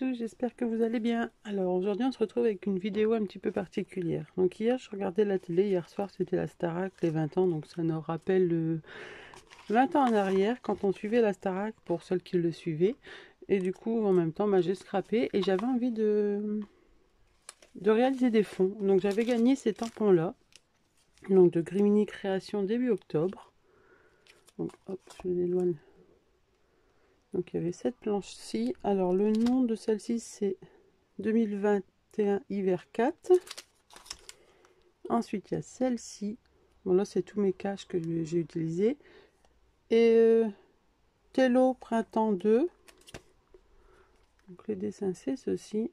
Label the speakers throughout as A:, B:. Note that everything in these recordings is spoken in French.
A: tous, j'espère que vous allez bien. Alors aujourd'hui on se retrouve avec une vidéo un petit peu particulière. Donc hier je regardais la télé, hier soir c'était la Starac, les 20 ans, donc ça nous rappelle le 20 ans en arrière quand on suivait la Starac pour ceux qui le suivaient. Et du coup en même temps bah, j'ai scrappé et j'avais envie de, de réaliser des fonds. Donc j'avais gagné ces tampons là, donc de Grimini Création début octobre. Donc hop, je les éloigne donc il y avait cette planche-ci. Alors le nom de celle-ci c'est 2021 hiver 4. Ensuite il y a celle-ci. Bon là c'est tous mes caches que j'ai utilisés. Et euh, Tello printemps 2. Donc les dessins c'est ceci.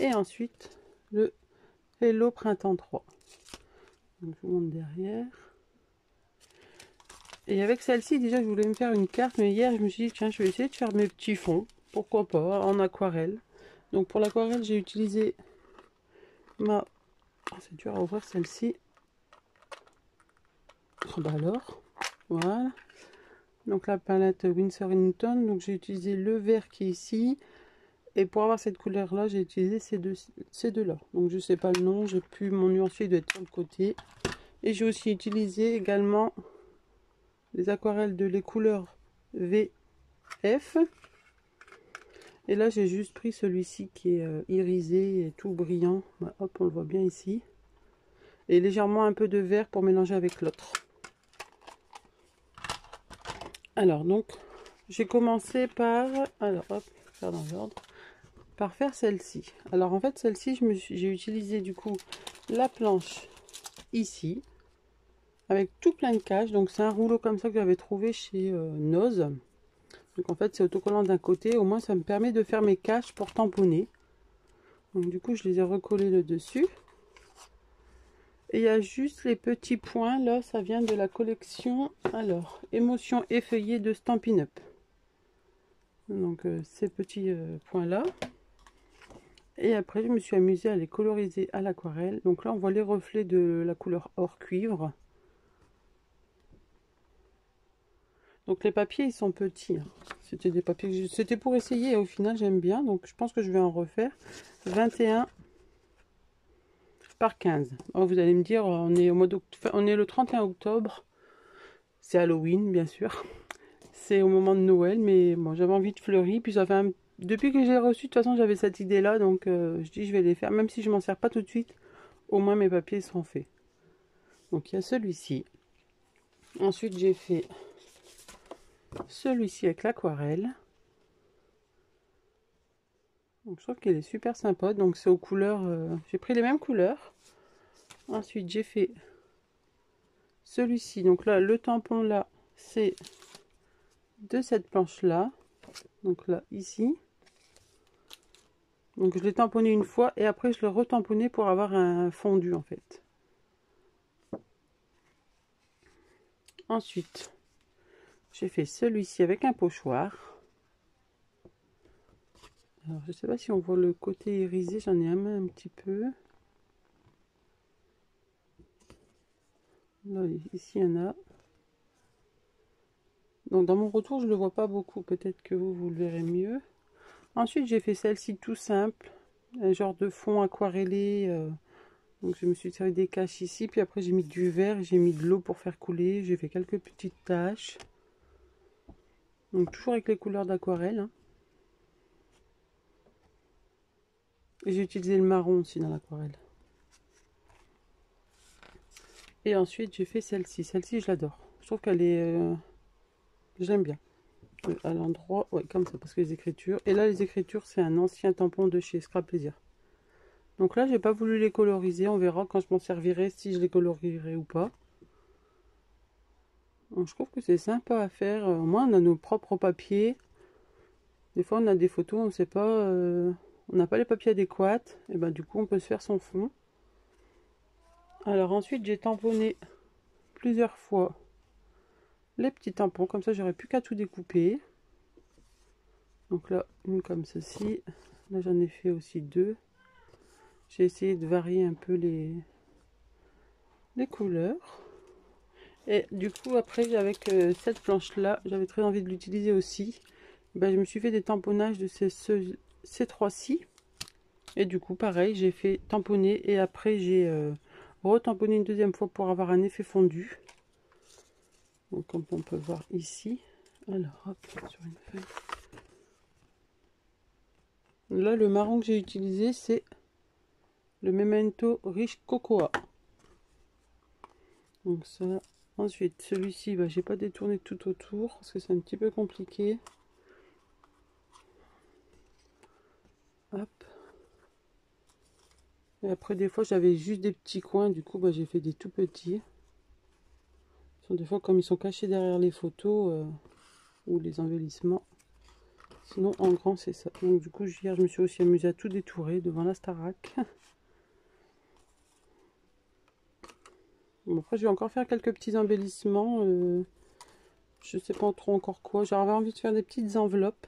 A: Et ensuite le Hello printemps 3. Donc je vous montre derrière. Et avec celle-ci, déjà, je voulais me faire une carte, mais hier, je me suis dit, tiens, je vais essayer de faire mes petits fonds. Pourquoi pas, en aquarelle. Donc, pour l'aquarelle, j'ai utilisé ma... Oh, c'est dur à ouvrir, celle-ci. Oh, bah alors, voilà. Donc, la palette Winsor Newton. Donc, j'ai utilisé le vert qui est ici. Et pour avoir cette couleur-là, j'ai utilisé ces deux-là. Donc, je sais pas le nom. J'ai pu mon nuancier doit être sur le côté. Et j'ai aussi utilisé également les aquarelles de les couleurs VF. Et là, j'ai juste pris celui-ci qui est euh, irisé et tout brillant. Bah, hop, on le voit bien ici. Et légèrement un peu de vert pour mélanger avec l'autre. Alors, donc, j'ai commencé par... Alors, hop, faire. Par faire celle-ci. Alors, en fait, celle-ci, j'ai utilisé du coup la planche ici avec tout plein de caches. Donc c'est un rouleau comme ça que j'avais trouvé chez euh, Noz. Donc en fait c'est autocollant d'un côté, au moins ça me permet de faire mes caches pour tamponner. Donc du coup je les ai recollés le dessus. Et il y a juste les petits points, là ça vient de la collection, alors, émotion effeuillée de Stampin' Up. Donc euh, ces petits euh, points là. Et après je me suis amusée à les coloriser à l'aquarelle. Donc là on voit les reflets de la couleur or cuivre. Donc les papiers ils sont petits. Hein. C'était des papiers c'était pour essayer et au final j'aime bien. Donc je pense que je vais en refaire 21 par 15. vous allez me dire on est au mois on est le 31 octobre. C'est Halloween bien sûr. C'est au moment de Noël mais bon j'avais envie de fleurir puis depuis que j'ai reçu de toute façon j'avais cette idée là donc euh, je dis je vais les faire même si je m'en sers pas tout de suite. Au moins mes papiers seront faits. Donc il y a celui-ci. Ensuite j'ai fait celui-ci avec l'aquarelle. Je trouve qu'il est super sympa. Donc c'est aux couleurs. Euh, j'ai pris les mêmes couleurs. Ensuite j'ai fait celui-ci. Donc là le tampon là c'est de cette planche là. Donc là ici. Donc je l'ai tamponné une fois et après je le retamponné pour avoir un fondu en fait. Ensuite, j'ai fait celui-ci avec un pochoir. Alors, je sais pas si on voit le côté irisé, j'en ai un, un petit peu. Là, ici, il y en a. Donc, dans mon retour, je ne le vois pas beaucoup. Peut-être que vous, vous le verrez mieux. Ensuite, j'ai fait celle-ci tout simple. Un genre de fond aquarellé. Euh. donc, je me suis servi des caches ici. Puis après, j'ai mis du verre. J'ai mis de l'eau pour faire couler. J'ai fait quelques petites taches. Donc toujours avec les couleurs d'aquarelle. Hein. J'ai utilisé le marron aussi dans l'aquarelle. Et ensuite j'ai fait celle-ci. Celle-ci je l'adore. Je trouve qu'elle est... Euh, j'aime bien. Euh, à l'endroit, ouais comme ça, parce que les écritures. Et là les écritures c'est un ancien tampon de chez Scrap Plaisir. Donc là j'ai pas voulu les coloriser. On verra quand je m'en servirai si je les colorierai ou pas je trouve que c'est sympa à faire. Au moins, on a nos propres papiers. Des fois, on a des photos, on ne sait pas, euh, on n'a pas les papiers adéquats. Et ben, du coup, on peut se faire son fond. Alors ensuite, j'ai tamponné plusieurs fois les petits tampons. Comme ça, j'aurais plus qu'à tout découper. Donc là, une comme ceci. Là, j'en ai fait aussi deux. J'ai essayé de varier un peu les, les couleurs. Et du coup, après, avec cette planche-là, j'avais très envie de l'utiliser aussi. ben, je me suis fait des tamponnages de ces, trois-ci. Et du coup, pareil, j'ai fait tamponner et après j'ai euh, retamponné une deuxième fois pour avoir un effet fondu. Donc, comme on peut voir ici. Alors, hop, sur une feuille. Là, le marron que j'ai utilisé, c'est le Memento Riche Cocoa. Donc ça, ensuite, celui-ci, bah, j'ai pas détourné tout autour parce que c'est un petit peu compliqué. Hop. Et après, des fois, j'avais juste des petits coins. Du coup, bah, j'ai fait des tout petits. Des fois, comme ils sont cachés derrière les photos euh, ou les embellissements. Sinon, en grand, c'est ça. Donc, du coup, hier, je me suis aussi amusée à tout détourer devant la Starac. Après, je vais encore faire quelques petits embellissements. Euh, je sais pas trop encore quoi. J'avais envie de faire des petites enveloppes.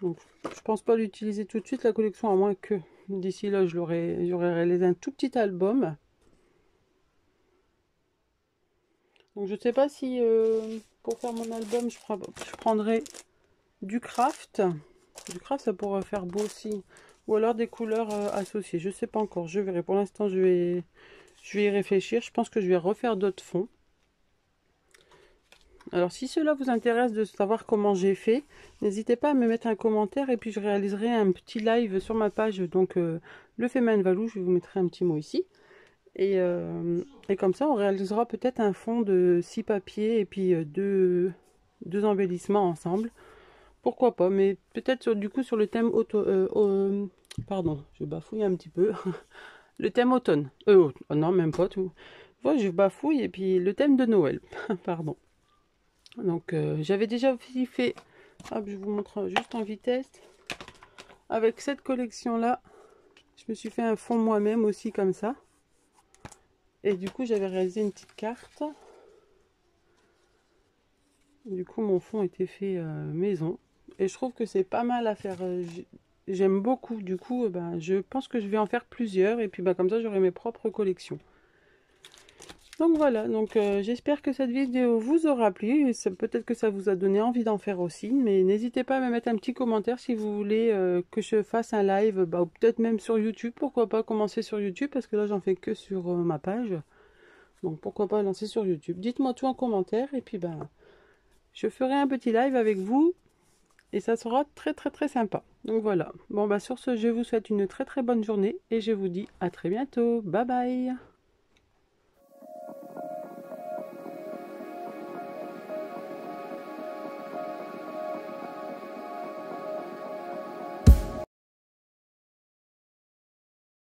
A: Donc, je pense pas l'utiliser tout de suite, la collection, à moins que d'ici là, je l'aurais réalisé un tout petit album. Donc, je sais pas si euh, pour faire mon album, je, je prendrai du craft. Du craft, ça pourrait faire beau aussi. Ou alors des couleurs euh, associées. Je sais pas encore. Je verrai. Pour l'instant, je vais, je vais y réfléchir. Je pense que je vais refaire d'autres fonds. Alors, si cela vous intéresse de savoir comment j'ai fait, n'hésitez pas à me mettre un commentaire et puis je réaliserai un petit live sur ma page. Donc, euh, le Feman Valou, je vous mettrai un petit mot ici. Et, euh, et comme ça, on réalisera peut-être un fond de six papiers et puis deux, deux embellissements ensemble. Pourquoi pas, mais peut-être du coup sur le thème auto, euh, pardon, je bafouille un petit peu. le thème automne. Euh, oh, non, même pas tout. Voilà, je bafouille et puis le thème de Noël. pardon. Donc euh, j'avais déjà fait, hop, je vous montre juste en vitesse. Avec cette collection là, je me suis fait un fond moi-même aussi comme ça. Et du coup j'avais réalisé une petite carte. Du coup mon fond était fait maison. Et je trouve que c'est pas mal à faire. Euh, j'aime beaucoup. Du coup, ben, je pense que je vais en faire plusieurs. Et puis bah, comme ça, j'aurai mes propres collections. Donc voilà, donc euh, j'espère que cette vidéo vous aura plu. Peut-être que ça vous a donné envie d'en faire aussi. Mais n'hésitez pas à me mettre un petit commentaire si vous voulez euh, que je fasse un live. Bah, ou peut-être même sur YouTube. Pourquoi pas commencer sur YouTube Parce que là, j'en fais que sur ma page. Donc pourquoi pas lancer sur YouTube. Dites-moi tout en commentaire. Et puis ben, je ferai un petit live avec vous et ça sera très très très sympa. Donc voilà. Bon bah sur ce, je vous souhaite une très très bonne journée et je vous dis à très bientôt. Bye bye